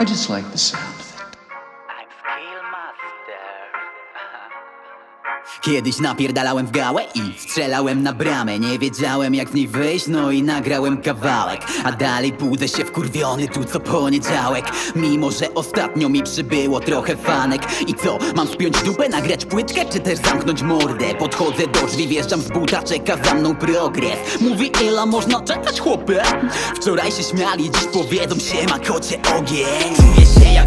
I just like the sound Kiedyś napierdalałem w gałę i strzelałem na bramę. Nie wiedziałem jak z niej wyjść, no i nagrałem kawałek. A dalej budzę się wkurwiony tu co poniedziałek. Mimo, że ostatnio mi przybyło trochę fanek. I co, mam spiąć dupę, nagrać płytkę, czy też zamknąć mordę? Podchodzę do drzwi, wjeżdżam z buta, czeka za mną progres. Mówi ile można czekać chłopie? Wczoraj się śmiali, dziś powiedzą się ma kocie ogień. Czuję się jak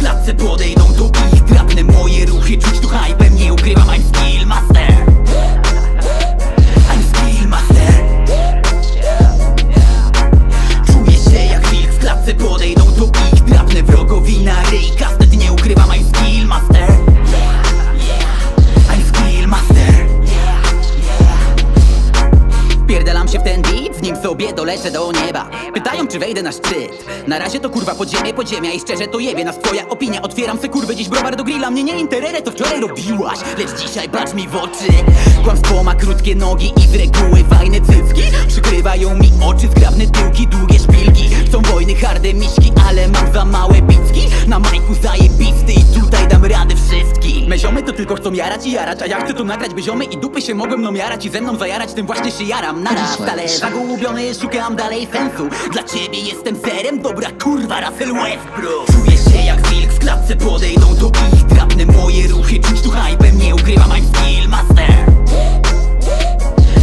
klatce, podejdą do ich Drapnę moje ruchy, czuć tu hypem, nie ukrywam, I'm skill master Pierdelam się w ten beat, z nim sobie dolecę do nieba. Pytają czy wejdę na szczyt. Na razie to kurwa podziemie, podziemia i szczerze to jebie. Nas twoja opinia Otwieram se kurwę dziś browar do grilla. Mnie nie interere to wczoraj robiłaś. Lecz dzisiaj patrz mi w oczy. Kłamstwo ma krótkie nogi i z reguły fajne cycki. Przykrywają mi oczy, zgrabne tyłki, długie szpilki. Chcą wojny, harde miśki, ale mam za małe bicki Na majku zajebisty ziomy to tylko chcą jarać i jarać A ja chcę tu nagrać, by ziomy i dupy się mogłem no jarać I ze mną zajarać, tym właśnie się jaram. Naraz, ale zagubiony szukam dalej sensu. Dla ciebie jestem serem, dobra kurwa Russell Westbrook. Czuję się jak wilk w klatce, podejdą do ich. Drapnę moje ruchy, czuć tu hypem, nie ukrywam I'm skill master.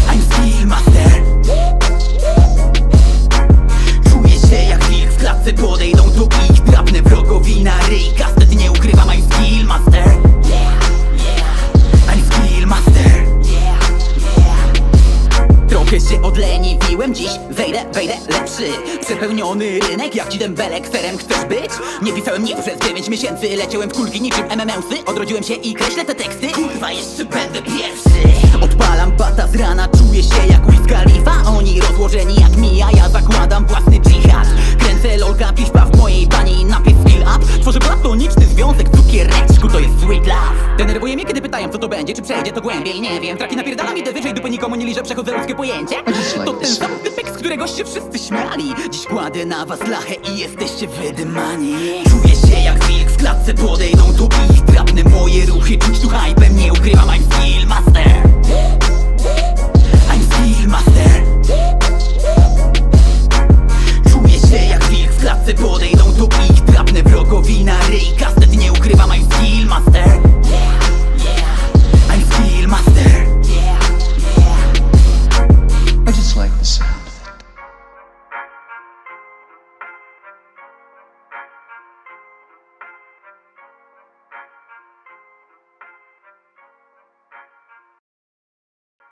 I'm skill master. Czuję się jak wilk w klatce, podejdą do ich. Drapnę wrogowi na ryj, kastet, nie odleniwiłem dziś Wejdę, wejdę lepszy. Przepełniony rynek jak ci dębelek Serem chcesz być? Nie pisałem nic przez 9 miesięcy. Leciałem w kulki niczym MMS-y Odrodziłem się i kreślę te teksty. Kurwa jeszcze będę pierwszy. Odpalam bata z rana Czuję się jak Wiz Oni rozłożeni jak mi A ja zakładam własny dżihad. Kręcę lolka, piszpa w mojej bani Napis skill up. Tworzę platoniczny związek Denerwuje mnie kiedy pytają co to będzie Czy przejdzie to głębiej, nie wiem. Traki napierdalam idę wyżej Dupy nikomu nie liżę, przechodzę ludzkie pojęcie To ten sam typek, z którego się wszyscy śmiali. Dziś kładę na was lachę i jesteście wydymani Czuję się jak wilk